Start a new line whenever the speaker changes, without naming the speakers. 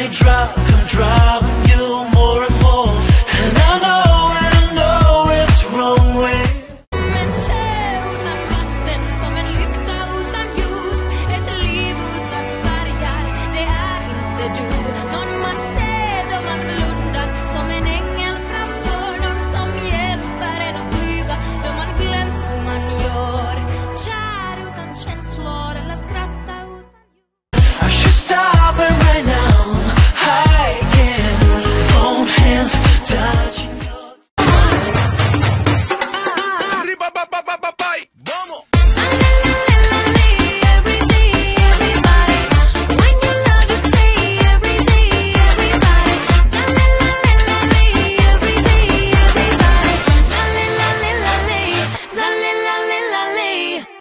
I drop, come drop.